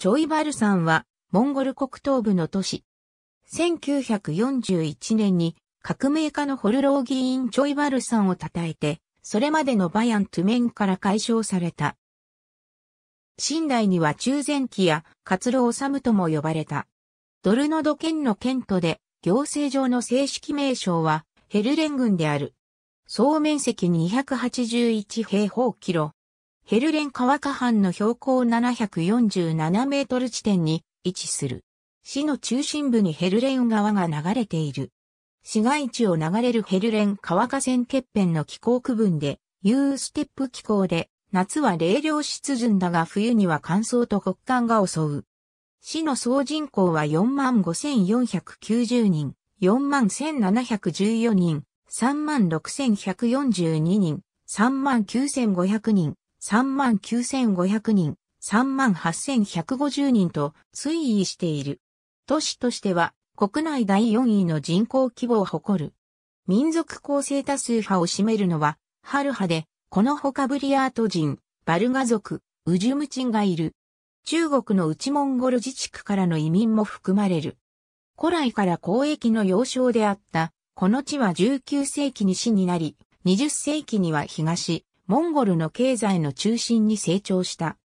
チョイバル山は、モンゴル国東部の都市。1941年に、革命家のホルロー議員チョイバル山を称えて、それまでのバヤントゥメンから解消された。清代には中前期や活路治とも呼ばれた。ドルノド県の県都で、行政上の正式名称は、ヘルレン郡である。総面積281平方キロ。ヘルレン川下藩の標高747メートル地点に位置する。市の中心部にヘルレン川が流れている。市街地を流れるヘルレン川河線欠片の気候区分で、U ステップ気候で、夏は冷涼湿潤だが冬には乾燥と極寒が襲う。市の総人口は45,490人、41,714人、36,142人、39,500人、39,500人、38,150人と推移している。都市としては国内第4位の人口規模を誇る。民族構成多数派を占めるのは、ハル派で、この他ブリアート人、バルガ族、ウジュムチンがいる。中国の内モンゴル自治区からの移民も含まれる。古来から交易の要衝であった、この地は19世紀に死になり、20世紀には東、モンゴルの経済の中心に成長した。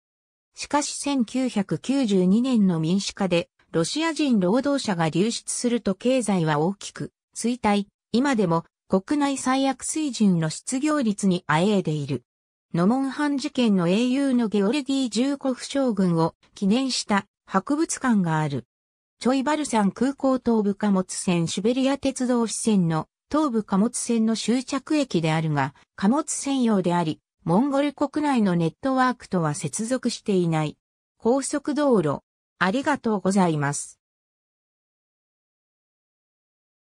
しかし1992年の民主化で、ロシア人労働者が流出すると経済は大きく衰退、今でも国内最悪水準の失業率にあえいでいる。ノモンハン事件の英雄のゲオルギー・ジューコフ将軍を記念した博物館がある。チョイバル山空港東部貨物船シュベリア鉄道支線の東部貨物船の終着駅であるが、貨物専用であり、モンゴル国内のネットワークとは接続していない。高速道路。ありがとうございます。